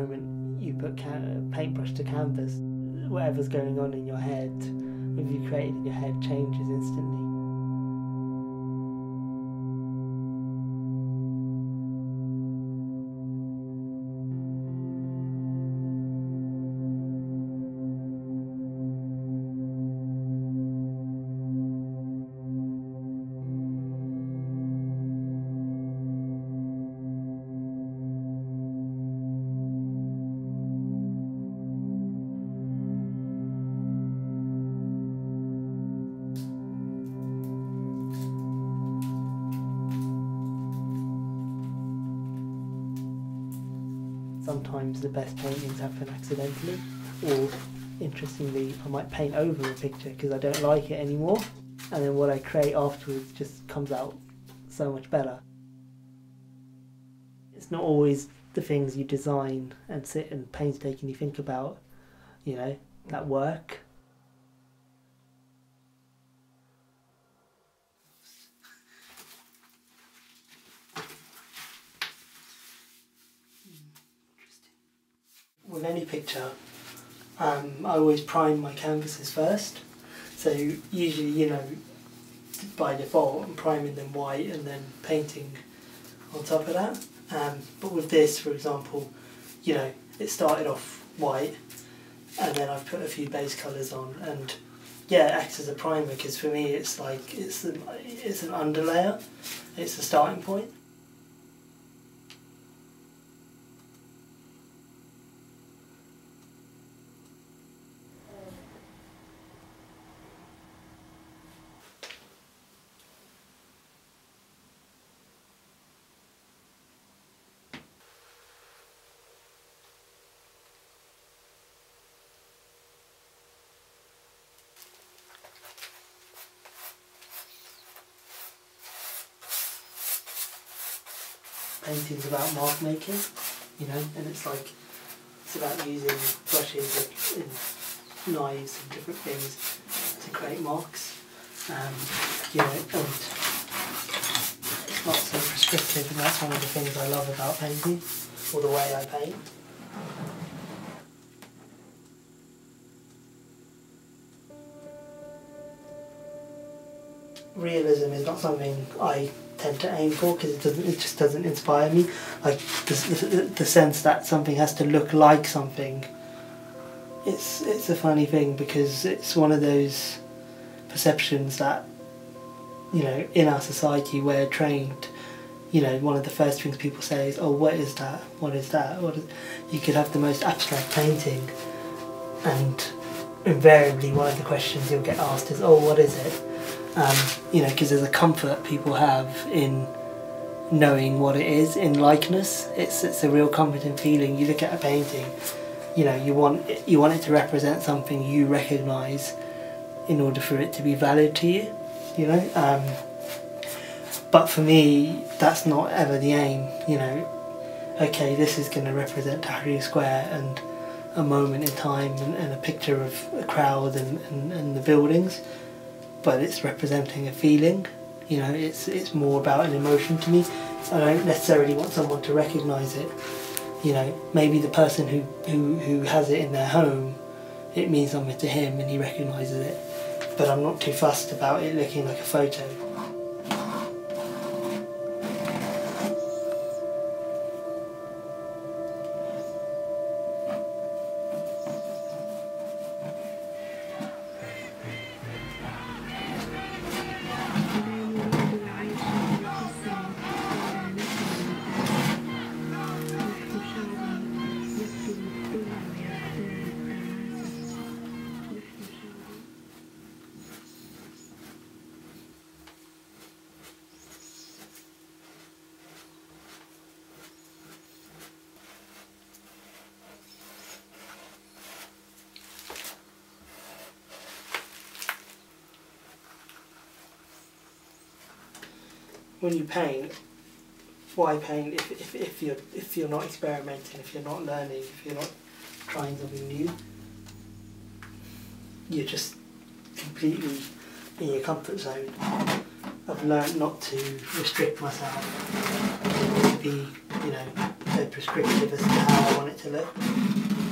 moment you put paintbrush to canvas, whatever's going on in your head, what you created in your head changes instantly. Sometimes the best paintings happen accidentally or interestingly I might paint over a picture because I don't like it anymore and then what I create afterwards just comes out so much better. It's not always the things you design and sit and painstakingly think about, you know, that work. with any picture, um, I always prime my canvases first. So usually, you know, by default, I'm priming them white and then painting on top of that. Um, but with this, for example, you know, it started off white and then I've put a few base colours on and yeah, it acts as a primer because for me it's like, it's, it's an underlayer, it's a starting point. Painting's about mark making, you know, and it's like it's about using brushes and knives and different things to create marks. Um, you know, and it's not so prescriptive, and that's one of the things I love about painting, or the way I paint. Realism is not something I tend to aim for because it doesn't it just doesn't inspire me. Like the, the, the sense that something has to look like something. It's it's a funny thing because it's one of those perceptions that you know in our society we're trained. You know one of the first things people say is oh what is that? What is that? What is you could have the most abstract painting and invariably one of the questions you'll get asked is oh what is it um, you know, because there's a comfort people have in knowing what it is in likeness. It's it's a real comforting feeling. You look at a painting, you know, you want it, you want it to represent something you recognise in order for it to be valid to you. You know, um, but for me, that's not ever the aim. You know, okay, this is going to represent Tahrir Square and a moment in time and, and a picture of a crowd and, and, and the buildings but it's representing a feeling. You know, it's it's more about an emotion to me. I don't necessarily want someone to recognise it. You know, maybe the person who, who, who has it in their home, it means something to him and he recognises it. But I'm not too fussed about it looking like a photo. When you paint, why paint if, if, if you're if you're not experimenting, if you're not learning, if you're not trying something new, you're just completely in your comfort zone. I've learned not to restrict myself to be, you know, so prescriptive as to how I want it to look.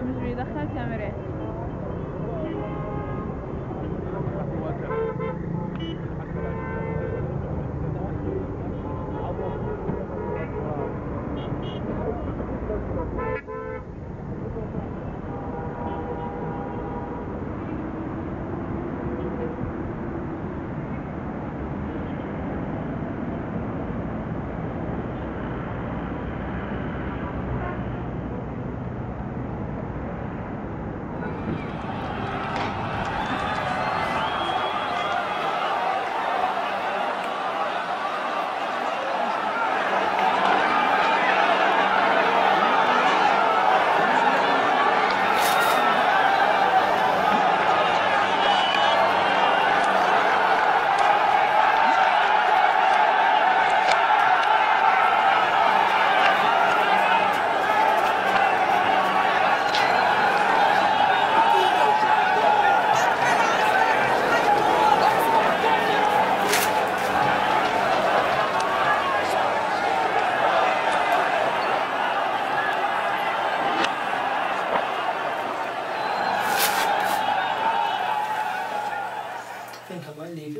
مش بيدخل كاميرات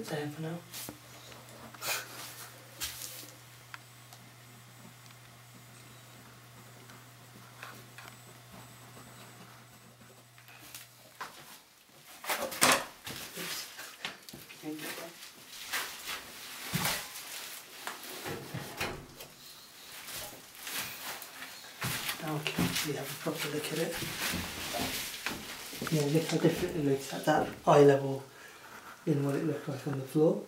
it there for now. Have a proper look at it. Yeah, look how different it looks at that eye level in what it looked like on the floor.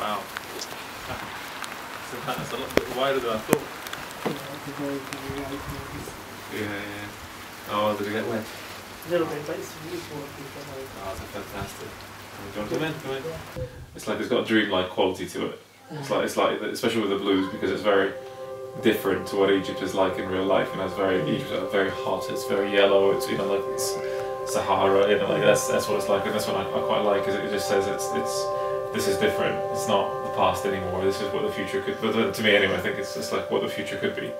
Wow. So that's a bit wider than I thought. Yeah, yeah. Oh, did it get wet? A little bit, but it's waterproof. Oh, that's fantastic. Do you want to come in? Come in. It's like it's got a dreamlike quality to it. It's like it's like especially with the blues because it's very different to what Egypt is like in real life. Know, it's very Egypt very hot. It's very yellow. It's you know like it's Sahara. You know, like that's that's what it's like, and that's what I, I quite like. Is it just says it's it's this is different. It's not the past anymore. This is what the future could. But to me anyway, I think it's just like what the future could be.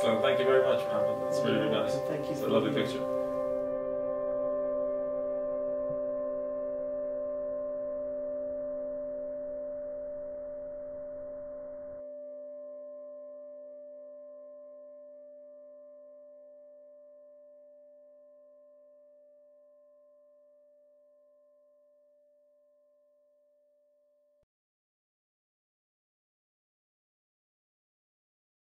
Excellent. Thank you very much, man. That's really, really nice. Thank you It's a lovely picture.